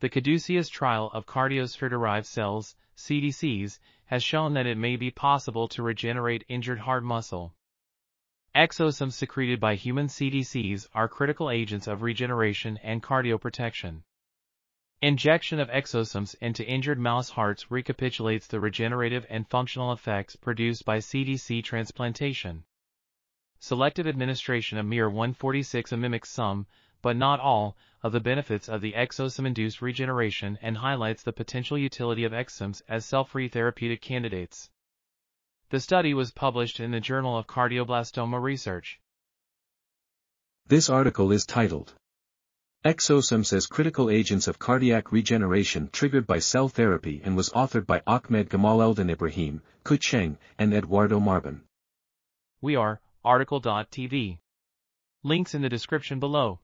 The Caduceus trial of cardiosphere-derived cells, CDCs, has shown that it may be possible to regenerate injured heart muscle. Exosomes secreted by human CDCs are critical agents of regeneration and cardioprotection. Injection of exosomes into injured mouse hearts recapitulates the regenerative and functional effects produced by CDC transplantation. Selective administration of miR-146 mimics some, but not all, of the benefits of the exosome-induced regeneration and highlights the potential utility of exosomes as cell-free therapeutic candidates. The study was published in the Journal of Cardioblastoma Research. This article is titled Exosomes as Critical Agents of Cardiac Regeneration Triggered by Cell Therapy and was authored by Ahmed Gamal Eldin Ibrahim, Ke Cheng, and Eduardo Marbán. We are RTCL.TV. Links in the description below.